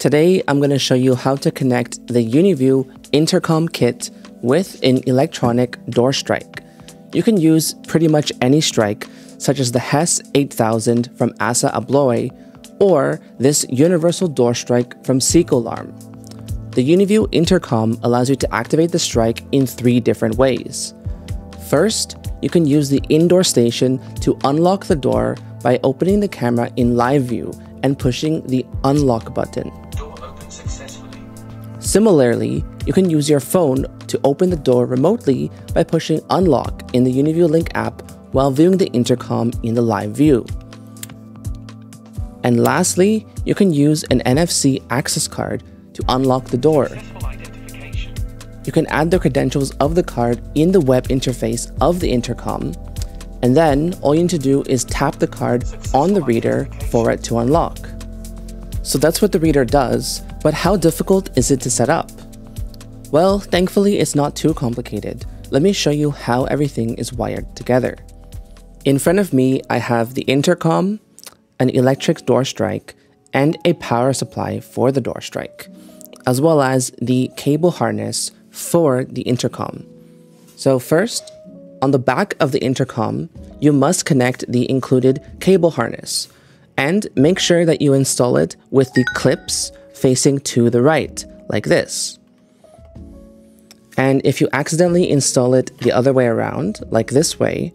Today, I'm going to show you how to connect the UniView intercom kit with an electronic door strike. You can use pretty much any strike, such as the HES 8000 from ASSA ABLOY, or this universal door strike from Seco-Larm. The UniView intercom allows you to activate the strike in three different ways. First, you can use the indoor station to unlock the door by opening the camera in live view and pushing the unlock button. Similarly, you can use your phone to open the door remotely by pushing unlock in the UniView Link app while viewing the intercom in the live view. And lastly, you can use an NFC access card to unlock the door. You can add the credentials of the card in the web interface of the intercom, and then all you need to do is tap the card on the reader for it to unlock. So that's what the reader does, but how difficult is it to set up? Well, thankfully it's not too complicated. Let me show you how everything is wired together. In front of me, I have the intercom, an electric door strike, and a power supply for the door strike, as well as the cable harness for the intercom. So first, on the back of the intercom, you must connect the included cable harness and make sure that you install it with the clips facing to the right, like this. And if you accidentally install it the other way around, like this way,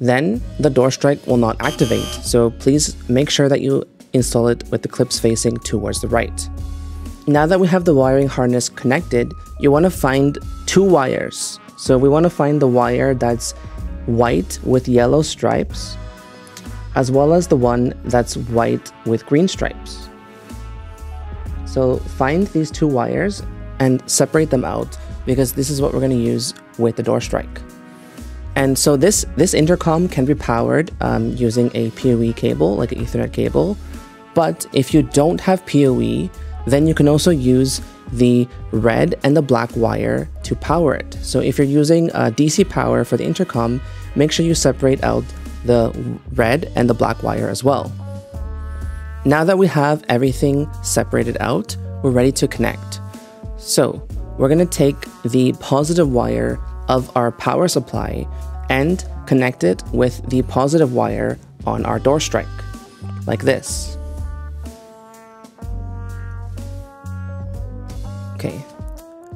then the door strike will not activate. So please make sure that you install it with the clips facing towards the right. Now that we have the wiring harness connected, you want to find two wires. So we want to find the wire that's white with yellow stripes, as well as the one that's white with green stripes. So find these two wires and separate them out because this is what we're going to use with the door strike. And so this, this intercom can be powered um, using a PoE cable, like an ethernet cable. But if you don't have PoE, then you can also use the red and the black wire to power it. So if you're using uh, DC power for the intercom, make sure you separate out the red and the black wire as well. Now that we have everything separated out, we're ready to connect. So we're to take the positive wire of our power supply and connect it with the positive wire on our door strike, like this. Okay.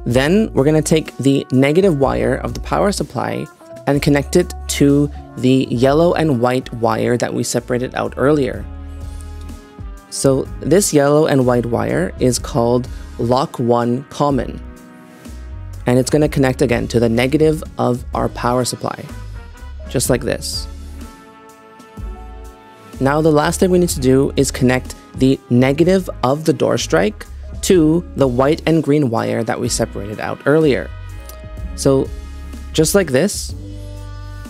Then we're to take the negative wire of the power supply and connect it to the yellow and white wire that we separated out earlier. So this yellow and white wire is called lock 1 common. And it's going to connect again to the negative of our power supply, just like this. Now the last thing we need to do is connect the negative of the door strike to the white and green wire that we separated out earlier. So just like this,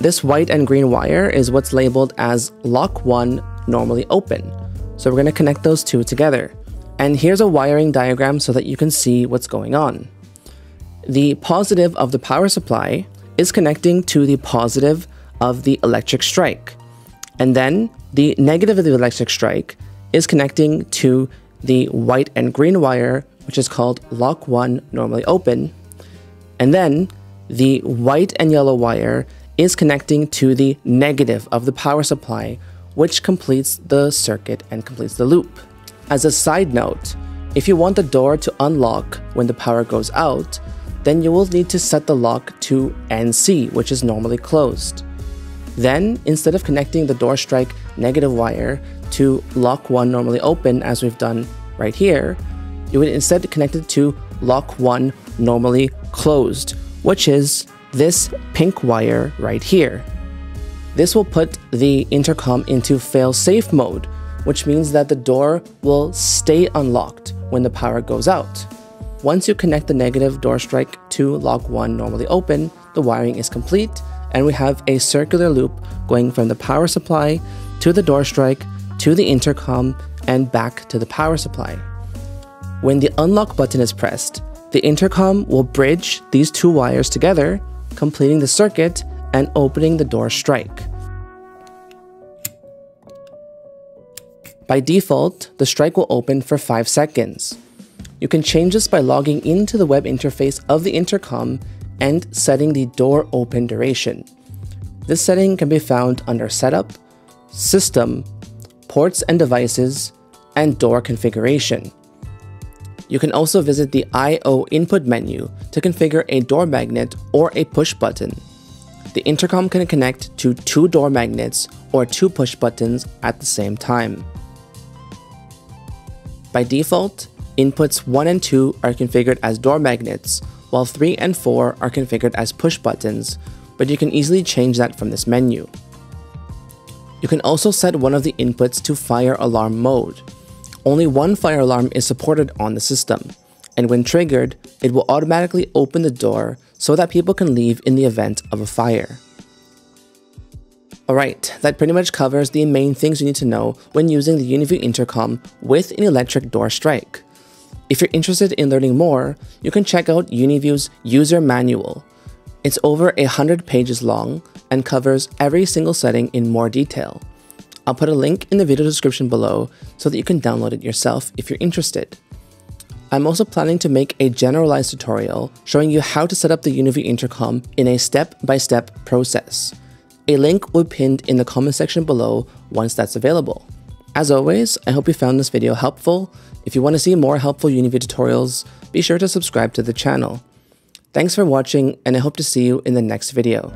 this white and green wire is what's labeled as lock 1 normally open. So we're going to connect those two together. And here's a wiring diagram so that you can see what's going on. The positive of the power supply is connecting to the positive of the electric strike. And then the negative of the electric strike is connecting to the white and green wire, which is called lock 1 normally open. And then the white and yellow wire is connecting to the negative of the power supply, which completes the circuit and completes the loop. As a side note, if you want the door to unlock when the power goes out, then you will need to set the lock to NC, which is normally closed. Then, instead of connecting the door strike negative wire to lock 1 normally open as we've done right here, you would instead connect it to lock 1 normally closed, which is this pink wire right here. This will put the intercom into fail-safe mode, which means that the door will stay unlocked when the power goes out. Once you connect the negative door strike to lock 1 normally open, the wiring is complete and we have a circular loop going from the power supply to the door strike to the intercom and back to the power supply. When the unlock button is pressed, the intercom will bridge these two wires together, completing the circuit and opening the door strike. By default, the strike will open for 5 seconds. You can change this by logging into the web interface of the intercom and setting the door open duration. This setting can be found under Setup, System, Ports and Devices, and Door Configuration. You can also visit the I.O. input menu to configure a door magnet or a push button. The intercom can connect to two door magnets or two push buttons at the same time. By default, inputs 1 and 2 are configured as door magnets, while 3 and 4 are configured as push buttons, but you can easily change that from this menu. You can also set one of the inputs to fire alarm mode. Only one fire alarm is supported on the system, and when triggered, it will automatically open the door so that people can leave in the event of a fire. Alright, that pretty much covers the main things you need to know when using the UniView intercom with an electric door strike. If you're interested in learning more, you can check out UniView's user manual. It's over 100 pages long and covers every single setting in more detail. I'll put a link in the video description below so that you can download it yourself if you're interested. I'm also planning to make a generalized tutorial showing you how to set up the UniView intercom in a step-by-step -step process. A link will be pinned in the comment section below once that's available. As always, I hope you found this video helpful. If you want to see more helpful UniView tutorials, be sure to subscribe to the channel. Thanks for watching and I hope to see you in the next video.